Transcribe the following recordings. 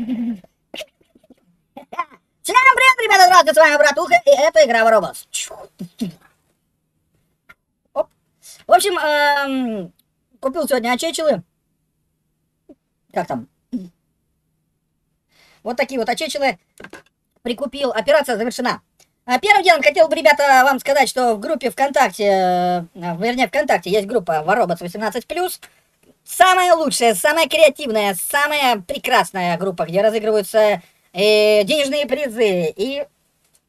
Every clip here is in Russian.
Всем привет, ребята, здравствуйте, с вами Братуха, и это игра Воробос. В общем, эм, купил сегодня очечилы. Как там? Вот такие вот очечилы прикупил. Операция завершена. А первым делом хотел бы, ребята, вам сказать, что в группе ВКонтакте, э, вернее, ВКонтакте есть группа Воробоц 18+. Самая лучшая, самая креативная, самая прекрасная группа, где разыгрываются э, денежные призы. И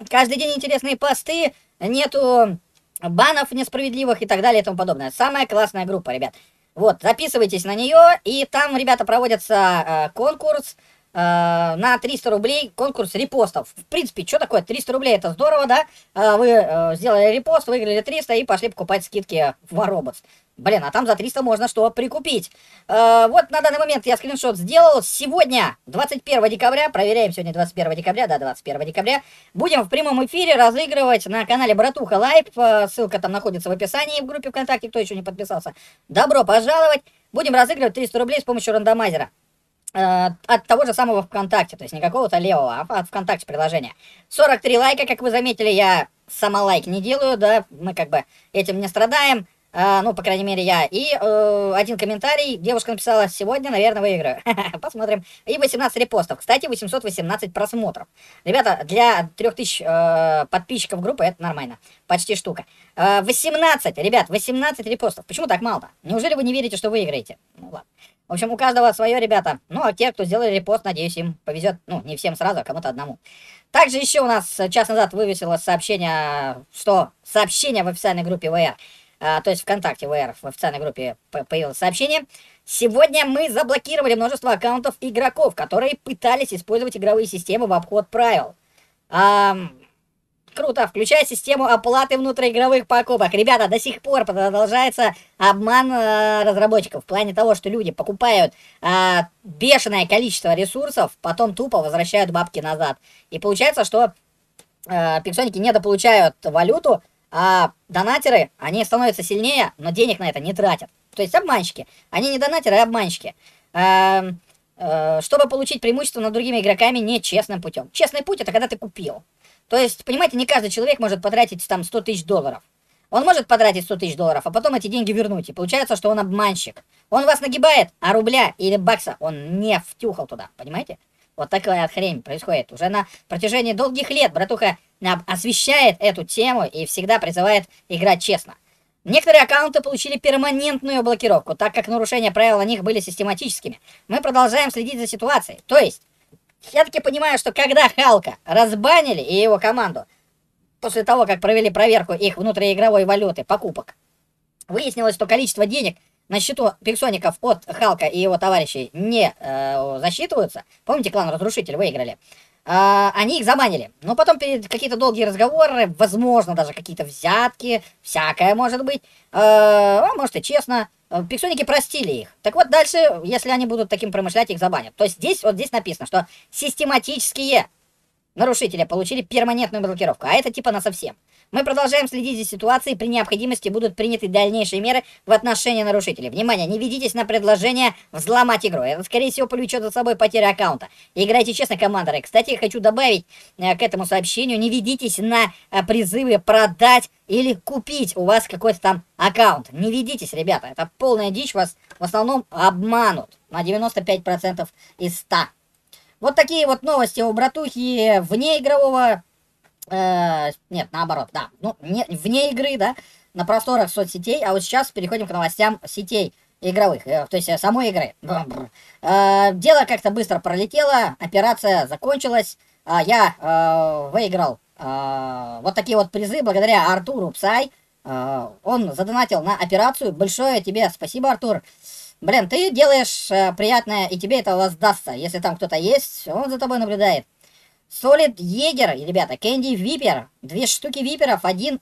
каждый день интересные посты, нету банов несправедливых и так далее и тому подобное. Самая классная группа, ребят. Вот, записывайтесь на нее, и там, ребята, проводится э, конкурс э, на 300 рублей, конкурс репостов. В принципе, что такое 300 рублей, это здорово, да? Э, вы э, сделали репост, выиграли 300 и пошли покупать скидки в Воробоц. Блин, а там за 300 можно что прикупить. Э, вот на данный момент я скриншот сделал. Сегодня, 21 декабря, проверяем сегодня 21 декабря, да, 21 декабря, будем в прямом эфире разыгрывать на канале Братуха Лайв. Э, ссылка там находится в описании в группе ВКонтакте, кто еще не подписался. Добро пожаловать. Будем разыгрывать 300 рублей с помощью рандомайзера. Э, от того же самого ВКонтакте, то есть не какого-то левого, а от ВКонтакте приложения. 43 лайка, как вы заметили, я сама лайк не делаю, да, мы как бы этим не страдаем. А, ну, по крайней мере, я. И э, один комментарий девушка написала, сегодня, наверное, выиграю. Посмотрим. И 18 репостов. Кстати, 818 просмотров. Ребята, для 3000 э, подписчиков группы это нормально. Почти штука. Э, 18, ребят, 18 репостов. Почему так мало-то? Неужели вы не верите, что выиграете? Ну, ладно. В общем, у каждого свое, ребята. Ну, а те, кто сделали репост, надеюсь, им повезет. Ну, не всем сразу, а кому-то одному. Также еще у нас час назад вывесилось сообщение, что сообщение в официальной группе ВР а, то есть ВКонтакте ВР, в официальной группе появилось сообщение. Сегодня мы заблокировали множество аккаунтов игроков, которые пытались использовать игровые системы в обход правил. А, круто, включая систему оплаты внутриигровых покупок. Ребята, до сих пор продолжается обман э, разработчиков в плане того, что люди покупают э, бешеное количество ресурсов, потом тупо возвращают бабки назад. И получается, что э, пиксоники недополучают валюту, а донатеры, они становятся сильнее, но денег на это не тратят. То есть обманщики. Они не донатеры, а обманщики. Э, э, чтобы получить преимущество над другими игроками нечестным путем. Честный путь это когда ты купил. То есть, понимаете, не каждый человек может потратить там 100 тысяч долларов. Он может потратить 100 тысяч долларов, а потом эти деньги вернуть. И получается, что он обманщик. Он вас нагибает, а рубля или бакса он не втюхал туда. Понимаете? Вот такая хрень происходит. Уже на протяжении долгих лет братуха освещает эту тему и всегда призывает играть честно. Некоторые аккаунты получили перманентную блокировку, так как нарушения правил на них были систематическими. Мы продолжаем следить за ситуацией. То есть, я таки понимаю, что когда Халка разбанили и его команду, после того, как провели проверку их внутриигровой валюты, покупок, выяснилось, что количество денег на счету пиксоников от Халка и его товарищей не э, засчитываются. Помните, клан Разрушитель выиграли? а, они их заманили. Но потом какие-то долгие разговоры, возможно, даже какие-то взятки, всякое может быть, а, а может и честно, э, пиксоники простили их. Так вот, дальше, если они будут таким промышлять, их забанят. То есть здесь, вот здесь написано, что систематические нарушители получили перманентную блокировку, а это типа на совсем. Мы продолжаем следить за ситуацией, при необходимости будут приняты дальнейшие меры в отношении нарушителей. Внимание, не ведитесь на предложение взломать игру. Это, скорее всего, повлечет за собой потерю аккаунта. Играйте честно, командоры. Кстати, хочу добавить э, к этому сообщению, не ведитесь на э, призывы продать или купить у вас какой-то там аккаунт. Не ведитесь, ребята. Это полная дичь, вас в основном обманут на 95% из 100. Вот такие вот новости у братухи вне игрового Э, нет, наоборот, да. Ну, не, вне игры, да, на просторах соцсетей. А вот сейчас переходим к новостям сетей игровых, э, то есть э, самой игры. Э, дело как-то быстро пролетело, операция закончилась. Э, я э, выиграл э, вот такие вот призы благодаря Артуру Псай. Э, он задонатил на операцию. Большое тебе спасибо, Артур. Блин, ты делаешь э, приятное, и тебе это воздастся. Если там кто-то есть, он за тобой наблюдает. Солид Егер, ребята, Кэнди Випер, две штуки Виперов, один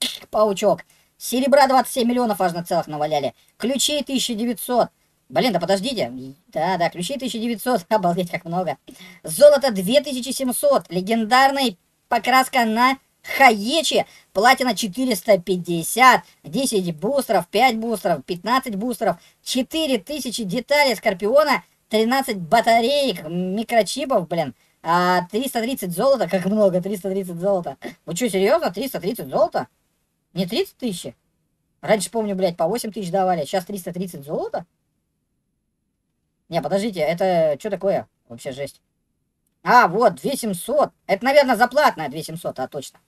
паучок. Серебра 27 миллионов аж на целых наваляли. Ключей 1900. Блин, да подождите. Да, да, ключей 1900. Обалдеть, как много. Золото 2700. Легендарная покраска на Хаечи. Платина 450. 10 бустеров, 5 бустеров, 15 бустеров. 4000 деталей Скорпиона. 13 батареек, микрочипов, блин, а 330 золота, как много, 330 золота. Вы что, серьезно, 330 золота? Не 30 тысяч? Раньше, помню, блядь, по 8 тысяч давали, сейчас 330 золота? Не, подождите, это что такое? Вообще жесть. А, вот, 2700. Это, наверное, заплатная 2700, а точно.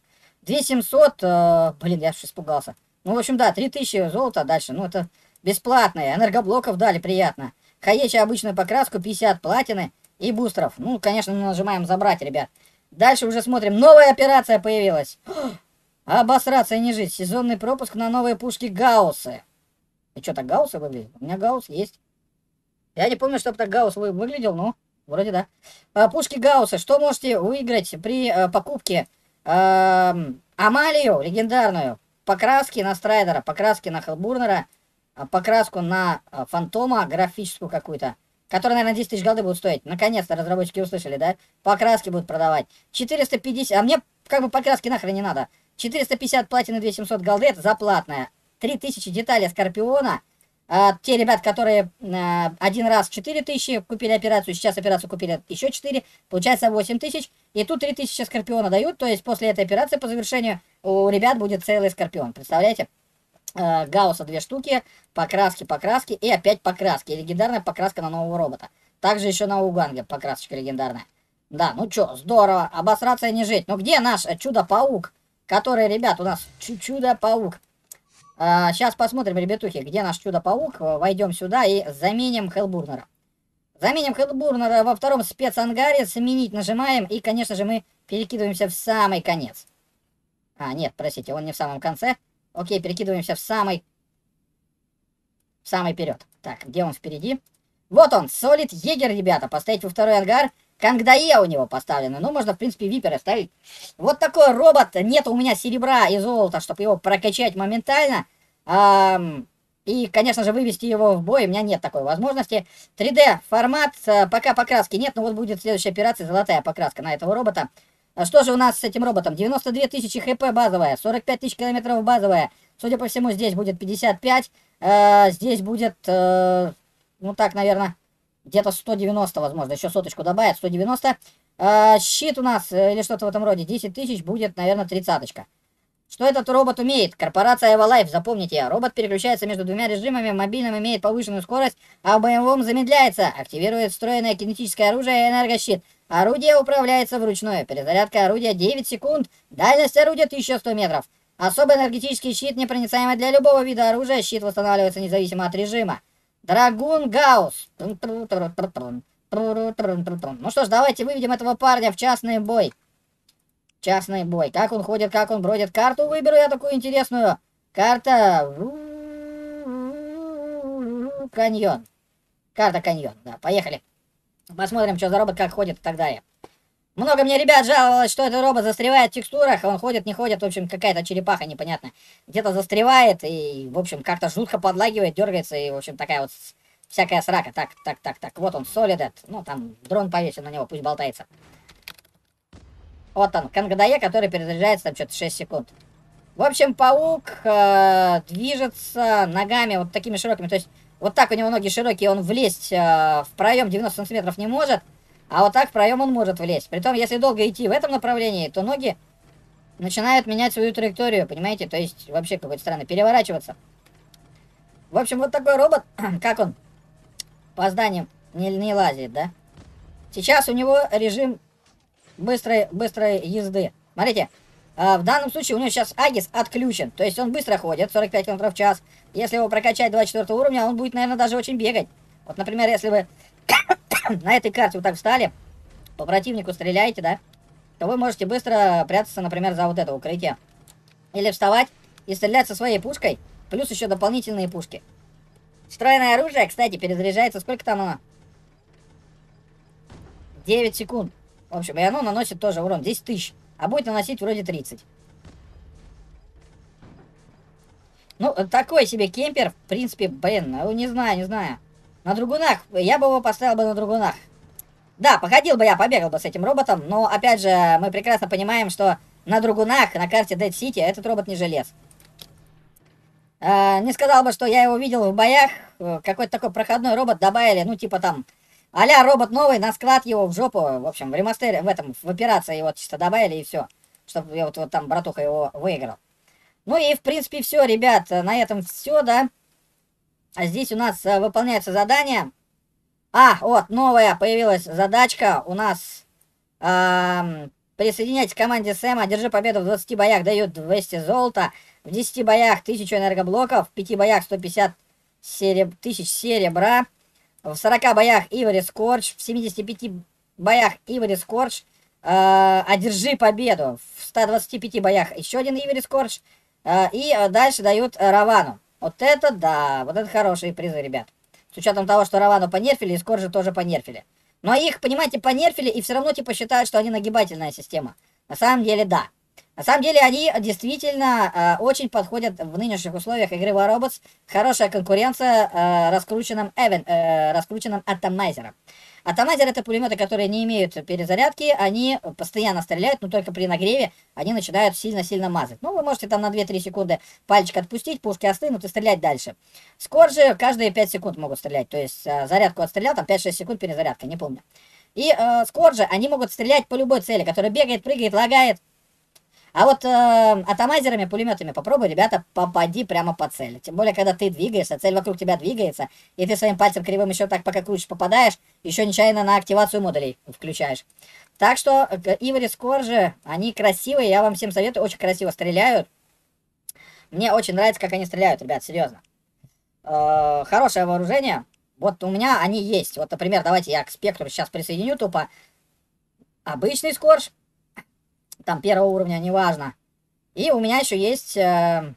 2700, э, блин, я испугался. Ну, в общем, да, 3000 золота дальше. Ну, это бесплатные. Энергоблоков дали, приятно. Хаечи обычную покраску, 50 платины и бустеров. Ну, конечно, нажимаем забрать, ребят. Дальше уже смотрим. Новая операция появилась. Обосраться и не жить. Сезонный пропуск на новые пушки Гауссы. И что, так Гауссы выглядит? У меня Гаусс есть. Я не помню, чтобы так Гаусс вы выглядел, но вроде да. А, пушки Гаусса. Что можете выиграть при а, покупке Амалию легендарную? Покраски на Страйдера, покраски на Хелбурнера, а, покраску на а, Фантома, графическую какую-то, которая, наверное, 10 тысяч голды будет стоить. Наконец-то разработчики услышали, да? Покраски будут продавать. 450, а мне как бы покраски нахрен не надо. 450 платины, 2700 голды, это заплатная. 3000 деталей Скорпиона. А, те ребят, которые а, один раз 4000 купили операцию, сейчас операцию купили еще 4, получается 8000. И тут 3000 Скорпиона дают, то есть после этой операции по завершению у ребят будет целый Скорпион. Представляете? А, Гаусса две штуки, покраски, покраски и опять покраски. легендарная покраска на нового робота. Также еще на Уганге покрасочка легендарная. Да, ну чё, здорово, обосраться и не жить. Но где наш чудо-паук? который, ребят, у нас чудо-паук. А, сейчас посмотрим, ребятухи, где наш чудо-паук. Войдем сюда и заменим Хелбурнера. Заменим Хелбурнера во втором спецангаре. Заменить нажимаем. И, конечно же, мы перекидываемся в самый конец. А, нет, простите, он не в самом конце. Окей, перекидываемся в самый... В самый вперед. Так, где он впереди? Вот он, Солид Егер, ребята. Поставить во второй ангар. Кангдае у него поставлено. Ну, можно, в принципе, виперы ставить. Вот такой робот. Нет у меня серебра и золота, чтобы его прокачать моментально. Эм, и, конечно же, вывести его в бой. У меня нет такой возможности. 3D формат. Э, пока покраски нет, но вот будет следующая операция. Золотая покраска на этого робота. А что же у нас с этим роботом? 92 тысячи хп базовая. 45 тысяч километров базовая. Судя по всему, здесь будет 55. Э, здесь будет... Э, ну так, наверное где-то 190, возможно, еще соточку добавят, 190. А, щит у нас, э, или что-то в этом роде, 10 тысяч, будет, наверное, тридцаточка. Что этот робот умеет? Корпорация Evolife, запомните, робот переключается между двумя режимами, мобильным имеет повышенную скорость, а в боевом замедляется, активирует встроенное кинетическое оружие и энергощит. Орудие управляется вручную, перезарядка орудия 9 секунд, дальность орудия 1100 метров. Особый энергетический щит непроницаемый для любого вида оружия, щит восстанавливается независимо от режима. Драгун Гаус. Ну что ж, давайте выведем этого парня в частный бой. Частный бой. Как он ходит, как он бродит. Карту выберу я такую интересную. Карта... Каньон. Карта каньон. Да, поехали. Посмотрим, что за робот, как ходит и так далее. Много мне ребят жаловалось, что этот робот застревает в текстурах, он ходит, не ходит, в общем, какая-то черепаха непонятная. Где-то застревает и, в общем, как-то жутко подлагивает, дергается и, в общем, такая вот всякая срака. Так, так, так, так, вот он, Solid, ну, там дрон повесил на него, пусть болтается. Вот он, Кангадае, который перезаряжается там что-то 6 секунд. В общем, паук э, движется ногами вот такими широкими, то есть вот так у него ноги широкие, он влезть э, в проем 90 сантиметров не может, а вот так в проем он может влезть. Притом, если долго идти в этом направлении, то ноги начинают менять свою траекторию, понимаете? То есть, вообще какой-то странно, переворачиваться. В общем, вот такой робот, как он по зданиям не, не лазит, да? Сейчас у него режим быстрой, быстрой езды. Смотрите, а, в данном случае у него сейчас Агис отключен. То есть он быстро ходит, 45 км в час. Если его прокачать 24 уровня, он будет, наверное, даже очень бегать. Вот, например, если вы на этой карте вот так встали, по противнику стреляете, да, то вы можете быстро прятаться, например, за вот это укрытие. Или вставать и стрелять со своей пушкой, плюс еще дополнительные пушки. Встроенное оружие, кстати, перезаряжается, сколько там оно? 9 секунд. В общем, и оно наносит тоже урон 10 тысяч, а будет наносить вроде 30. Ну, такой себе кемпер, в принципе, блин, ну, не знаю, не знаю. На другунах. Я бы его поставил бы на другунах. Да, походил бы я, побегал бы с этим роботом, но, опять же, мы прекрасно понимаем, что на другунах, на карте Dead City, этот робот не желез. Э, не сказал бы, что я его видел в боях. Какой-то такой проходной робот добавили, ну, типа там, а робот новый, на склад его в жопу, в общем, в ремастере, в этом, в операции его чисто добавили и все. Чтобы вот, вот там братуха его выиграл. Ну и, в принципе, все, ребят, на этом все, да. А здесь у нас а, выполняется задание. А, вот, новая появилась задачка. У нас э, присоединяйтесь к команде Сэма, держи победу в 20 боях, дают 200 золота. В 10 боях 1000 энергоблоков, в 5 боях 150 сереб... тысяч серебра. В 40 боях Ивари Скорч, в 75 боях Ивари Скорч, э, одержи победу. В 125 боях еще один Ивари Скорч. Э, и дальше дают Равану. Вот это да, вот это хорошие призы, ребят. С учетом того, что Равану понерфили, и Скоржи тоже понерфили. Но их, понимаете, понерфили и все равно типа считают, что они нагибательная система. На самом деле, да. На самом деле они действительно э, очень подходят в нынешних условиях игры War Robots. Хорошая конкуренция э, раскрученным, эвен, э, раскрученным атомайзером. Атомайзер это пулеметы, которые не имеют перезарядки, они постоянно стреляют, но только при нагреве они начинают сильно-сильно мазать. Ну, вы можете там на 2-3 секунды пальчик отпустить, пушки остынут и стрелять дальше. Скоржи каждые 5 секунд могут стрелять, то есть э, зарядку отстрелял, там 5-6 секунд перезарядка, не помню. И э, скоржи, они могут стрелять по любой цели, которая бегает, прыгает, лагает, а вот э, атомайзерами, пулеметами попробуй, ребята, попади прямо по цели. Тем более, когда ты двигаешься, цель вокруг тебя двигается, и ты своим пальцем кривым еще так пока крутишь, попадаешь, еще нечаянно на активацию модулей включаешь. Так что э, Ивори Скоржи, они красивые, я вам всем советую, очень красиво стреляют. Мне очень нравится, как они стреляют, ребят, серьезно. Э, хорошее вооружение. Вот у меня они есть. Вот, например, давайте я к спектру сейчас присоединю тупо. Обычный скорж, там первого уровня, неважно. И у меня еще есть э,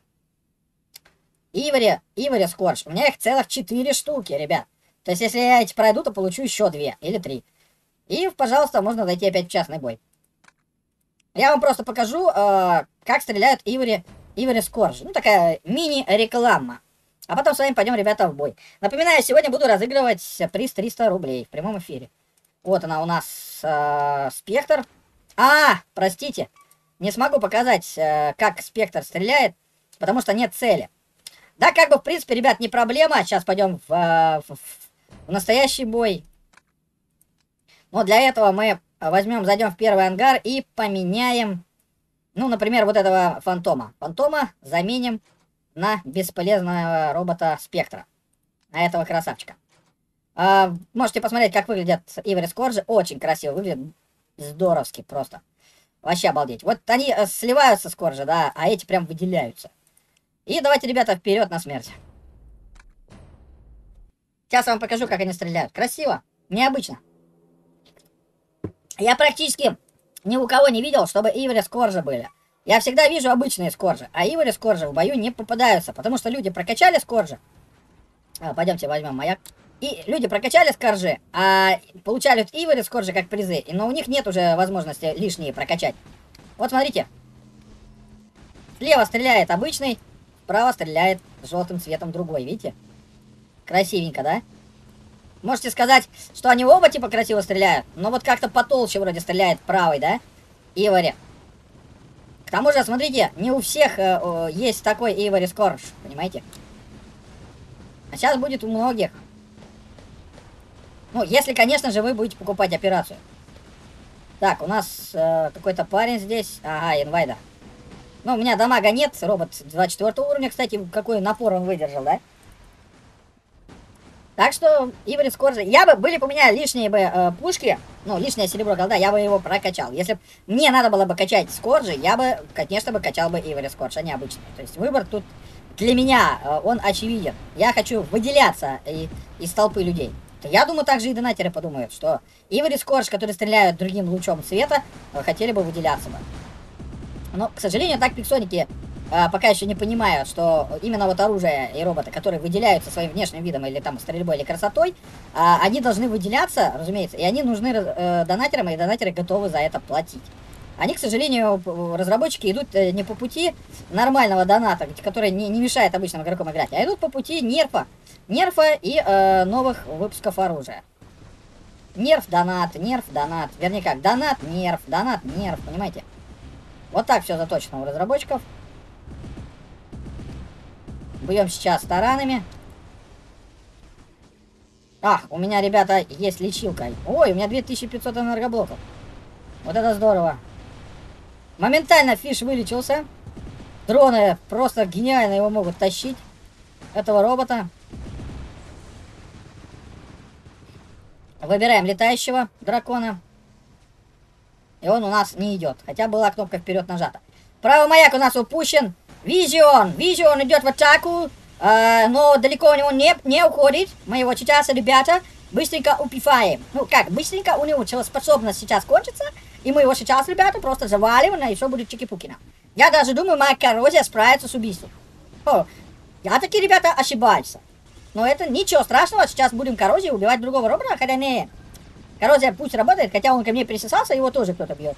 Ивори, Ивори Скорч. У меня их целых 4 штуки, ребят. То есть, если я эти пройду, то получу еще 2 или 3. И, пожалуйста, можно зайти опять в частный бой. Я вам просто покажу, э, как стреляют Ивори, Ивори Скорж. Ну, такая мини-реклама. А потом с вами пойдем, ребята, в бой. Напоминаю, сегодня буду разыгрывать приз 300 рублей в прямом эфире. Вот она у нас э, Спектр. А, простите, не смогу показать, э, как спектр стреляет, потому что нет цели. Да, как бы, в принципе, ребят, не проблема. Сейчас пойдем в, э, в, в настоящий бой. Но для этого мы возьмем, зайдем в первый ангар и поменяем, ну, например, вот этого фантома. Фантома заменим на бесполезного робота Спектра. На этого красавчика. А, можете посмотреть, как выглядят Ивери Скоржи. Очень красиво выглядят. Здоровски просто. Вообще обалдеть. Вот они э, сливаются скоро же, да, а эти прям выделяются. И давайте, ребята, вперед на смерть. Сейчас я вам покажу, как они стреляют. Красиво, необычно. Я практически ни у кого не видел, чтобы Иври скоржи были. Я всегда вижу обычные скоржи, а Иври скоржи в бою не попадаются, потому что люди прокачали скоржи. А, пойдемте возьмем маяк. И люди прокачали скоржи, а получали ивори скоржи как призы, но у них нет уже возможности лишние прокачать. Вот смотрите. Слева стреляет обычный, справа стреляет желтым цветом другой, видите? Красивенько, да? Можете сказать, что они оба типа красиво стреляют, но вот как-то потолще вроде стреляет правый, да? Ивори. К тому же, смотрите, не у всех э, э, есть такой Ивори Скорж, понимаете? А сейчас будет у многих. Ну, если, конечно же, вы будете покупать операцию. Так, у нас э, какой-то парень здесь. Ага, инвайдер. Ну, у меня дамага нет. Робот 24 уровня, кстати, какой напор он выдержал, да? Так что, Иври Скоржи... Я бы, были бы у меня лишние бы э, пушки, ну, лишнее серебро голда, я бы его прокачал. Если бы мне надо было бы качать Скоржи, я бы, конечно бы, качал бы Иври Скорж, а не обычный. То есть выбор тут для меня, э, он очевиден. Я хочу выделяться и, из толпы людей. Я думаю, также и донатеры подумают, что Ивори Скорж, которые стреляют другим лучом света, э, хотели бы выделяться бы. Но, к сожалению, так пиксоники а, пока еще не понимают, что именно вот оружие и роботы, которые выделяются своим внешним видом или там стрельбой или красотой, а, они должны выделяться, разумеется, и они нужны э, донатерам, и донатеры готовы за это платить. Они, к сожалению, разработчики идут э, не по пути нормального доната, который не, не мешает обычным игрокам играть, а идут по пути нерфа, нерфа и э, новых выпусков оружия. Нерф, донат, нерф, донат. Вернее как, донат, нерф, донат, нерф, понимаете? Вот так все заточено у разработчиков. Бьем сейчас таранами. Ах, у меня, ребята, есть лечилка. Ой, у меня 2500 энергоблоков. Вот это здорово. Моментально фиш вылечился. Дроны просто гениально его могут тащить. Этого робота. Выбираем летающего дракона. И он у нас не идет. Хотя была кнопка вперед нажата. Правый маяк у нас упущен. Визион. Визион идет в атаку. Э, но далеко у него не, не уходит. Мы его сейчас, ребята, быстренько упифаем. Ну как, быстренько у него способность сейчас кончится. И мы его сейчас, ребята, просто заваливаем, и все будет чики-пукина. Я даже думаю, моя коррозия справится с убийством. О, я такие, ребята, ошибаются. Но это ничего страшного, сейчас будем коррозию убивать другого робота, хотя не... Коррозия пусть работает, хотя он ко мне присосался, его тоже кто-то бьет.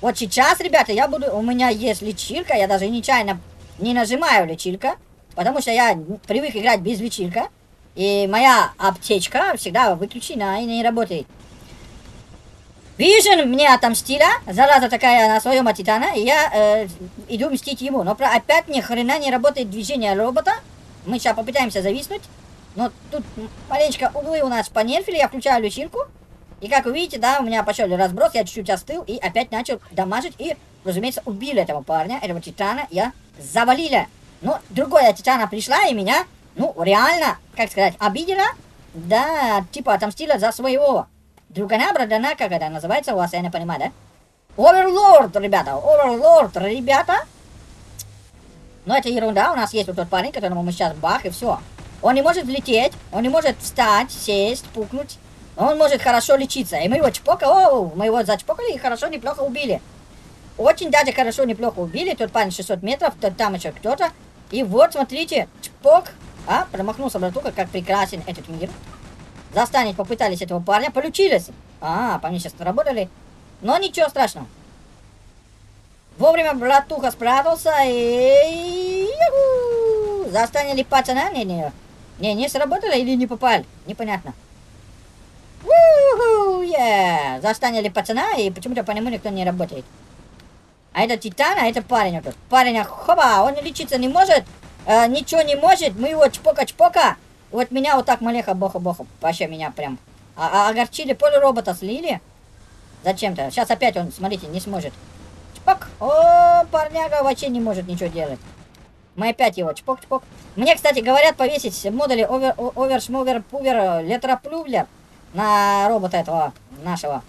Вот сейчас, ребята, я буду... У меня есть лечилка, я даже нечаянно не нажимаю лечилка, потому что я привык играть без лечилка. И моя аптечка всегда выключена и не работает. Вижен мне отомстила, зараза такая на своем Титана, и я э, иду мстить ему. Но про, опять ни хрена не работает движение робота. Мы сейчас попытаемся зависнуть. Но тут маленечко углы у нас понерфили, я включаю лючилку. И как вы видите, да, у меня пошел разброс, я чуть-чуть остыл и опять начал дамажить. И, разумеется, убили этого парня, этого Титана. Я завалили. Но другая Титана пришла и меня, ну, реально, как сказать, обидела. Да, типа отомстила за своего Другая брадана, как это называется у вас, я не понимаю, да? Оверлорд, ребята, Оверлорд, ребята. Но это ерунда, у нас есть вот тот парень, которому мы сейчас бах, и все. Он не может взлететь, он не может встать, сесть, пукнуть. Он может хорошо лечиться. И мы его чпока, о, мы его зачпокали и хорошо, неплохо убили. Очень даже хорошо, неплохо убили. Тот парень 600 метров, тот там еще кто-то. И вот, смотрите, чпок. А, промахнулся братуха, как прекрасен этот мир. Застанить попытались этого парня, получились. А, по мне сейчас работали. Но ничего страшного. Вовремя братуха спрятался и... Застанили пацана? Не, не. Не, не сработали или не попали? Непонятно. yeah. Застанили пацана, и почему-то по нему никто не работает. А это Титан, а это парень вот Парень, хоба, он лечиться не может, э, ничего не может, мы его чпока-чпока. Вот меня вот так малеха боха-боха, вообще меня прям а, а огорчили, полуробота слили. Зачем-то. Сейчас опять он, смотрите, не сможет. Чпок. О, парняга вообще не может ничего делать. Мы опять его чпок-чпок. Мне, кстати, говорят повесить в модуле овер, овер шмовер пувер летроплювлер на робота этого нашего.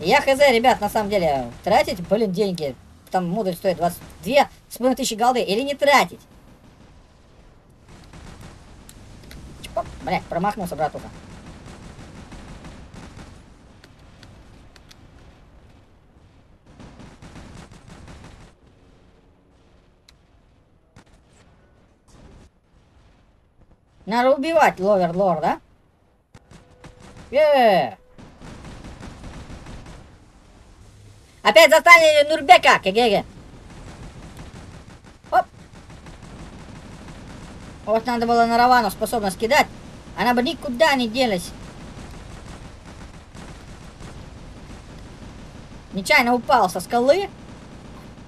Я хз, ребят, на самом деле, тратить, блин, деньги. Там модуль стоит 22 с тысячи голды или не тратить. Оп, блядь, промахнулся, братуха. Надо убивать ловер лор, да? Е Опять застали Нурбека, кегеге. Вот надо было на Равану способность кидать. Она бы никуда не делась. Нечаянно упал со скалы.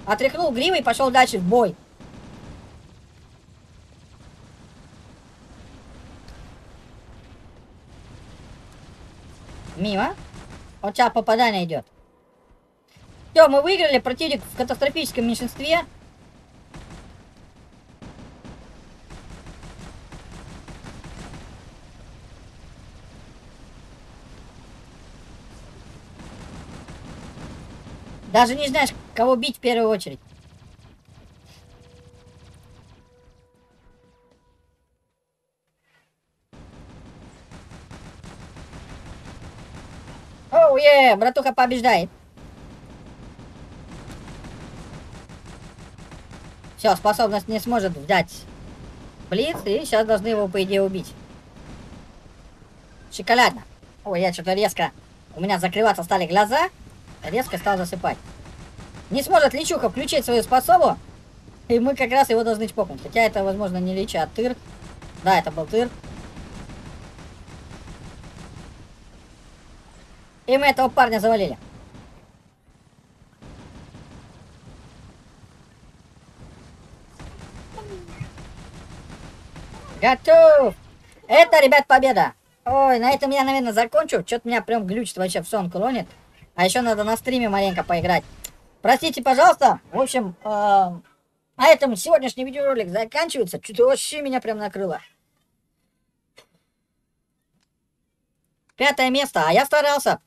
Отряхнул гривой и пошел дальше в бой. Мимо. Вот сейчас попадание идет. Все, мы выиграли. Противник в катастрофическом меньшинстве. Даже не знаешь, кого бить в первую очередь. Оу, е, братуха побеждает. Все, способность не сможет взять Блиц, и сейчас должны его, по идее, убить. Шоколадно. Ой, я что-то резко... У меня закрываться стали глаза резко стал засыпать. Не сможет Личуха включить свою способу, и мы как раз его должны чпокнуть. Хотя это, возможно, не Лича, а Тыр. Да, это был Тыр. И мы этого парня завалили. Готов! Это, ребят, победа! Ой, на этом я, наверное, закончу. Что-то меня прям глючит вообще в сон клонит. А еще надо на стриме маленько поиграть. Простите, пожалуйста. В общем, э, этом сегодняшний видеоролик заканчивается. Что-то вообще меня прям накрыло. Пятое место. А я старался.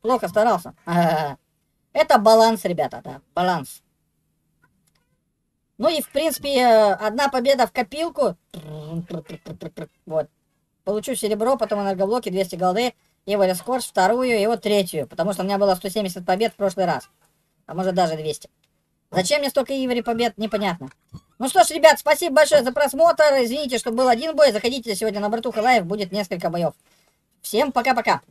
Плохо старался. Это баланс, ребята, да. Баланс. Ну и, в принципе, одна победа в копилку. Вот. Получу серебро, потом энергоблоки, 200 голды. И Скорс вторую, и вот третью. Потому что у меня было 170 побед в прошлый раз. А может даже 200. Зачем мне столько Ивери побед, непонятно. Ну что ж, ребят, спасибо большое за просмотр. Извините, что был один бой. Заходите сегодня на Братуха Лайв, будет несколько боев. Всем пока-пока.